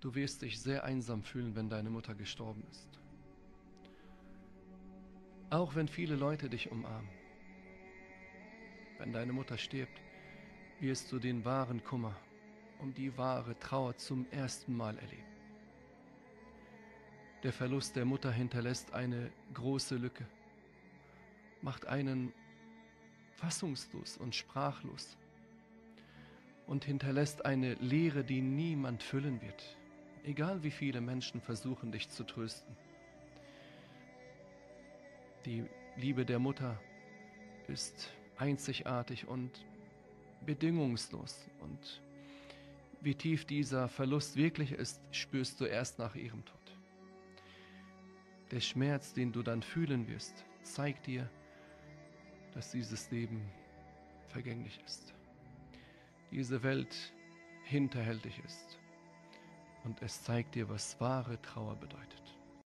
Du wirst dich sehr einsam fühlen, wenn deine Mutter gestorben ist. Auch wenn viele Leute dich umarmen. Wenn deine Mutter stirbt, wirst du den wahren Kummer um die wahre Trauer zum ersten Mal erleben. Der Verlust der Mutter hinterlässt eine große Lücke, macht einen fassungslos und sprachlos und hinterlässt eine Leere, die niemand füllen wird, egal wie viele Menschen versuchen, dich zu trösten. Die Liebe der Mutter ist einzigartig und bedingungslos. Und wie tief dieser Verlust wirklich ist, spürst du erst nach ihrem Tod. Der Schmerz, den du dann fühlen wirst, zeigt dir, dass dieses Leben vergänglich ist. Diese Welt hinterhältig ist. Und es zeigt dir, was wahre Trauer bedeutet.